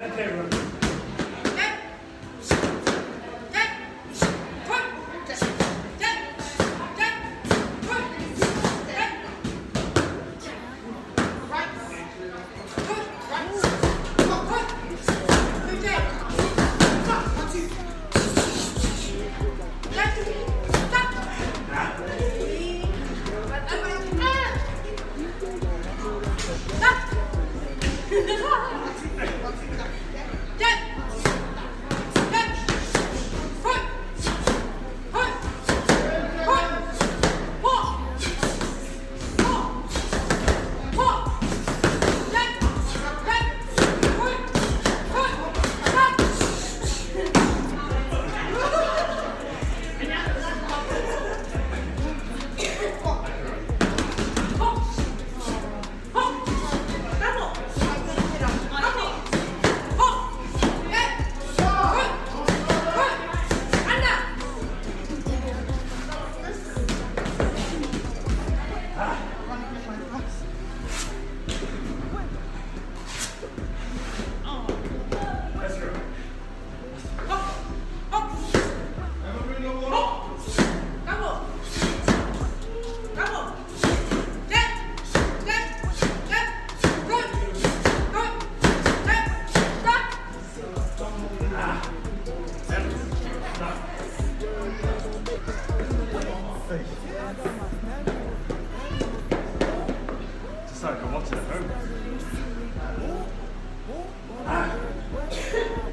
Get Just so I can watch it at home.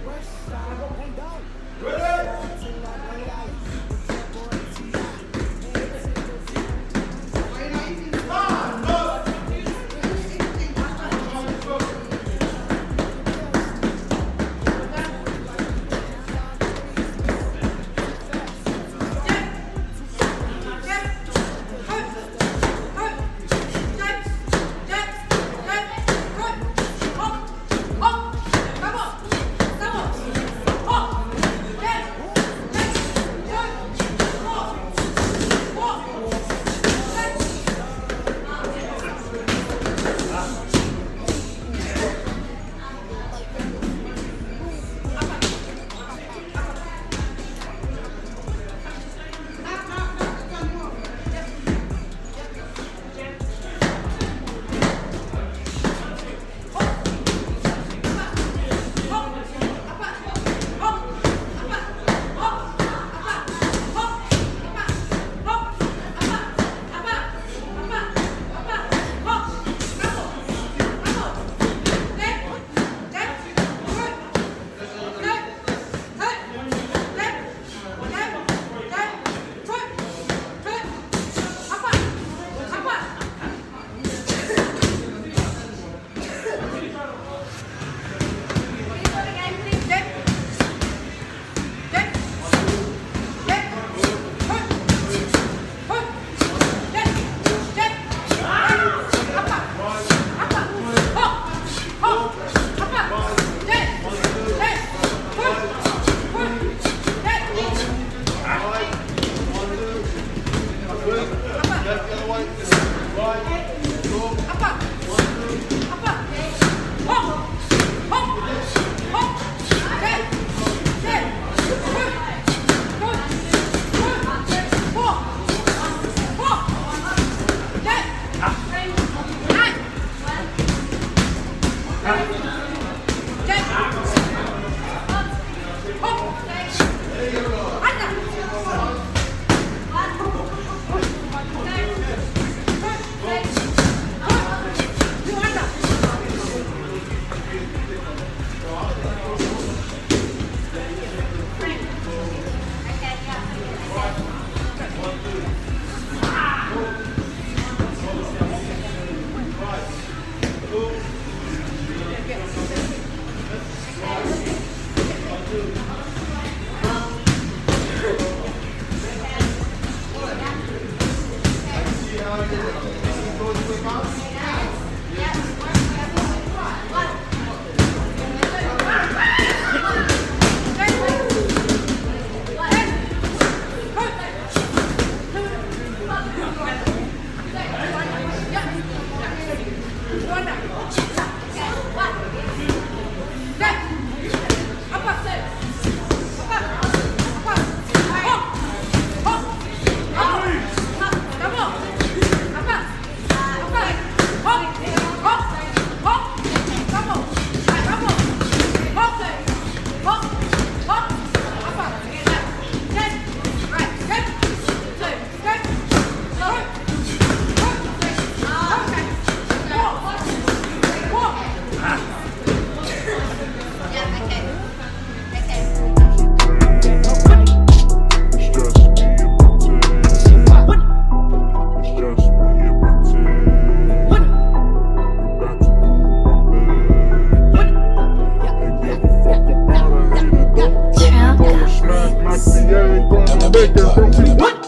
Rotate. What?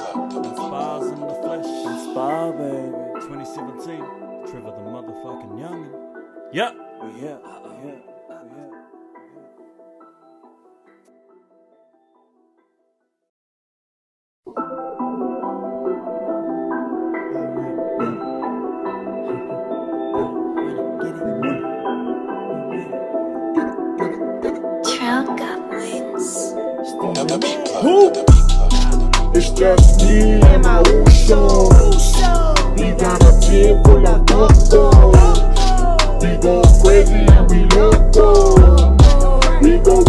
Inspiar in the flesh. Inspire, baby. 2017. Trevor the motherfucking youngin. Yep. We here. We here. We here. Who? It's just me and my Uso. We got a team full of locos. We go crazy and we loco. We go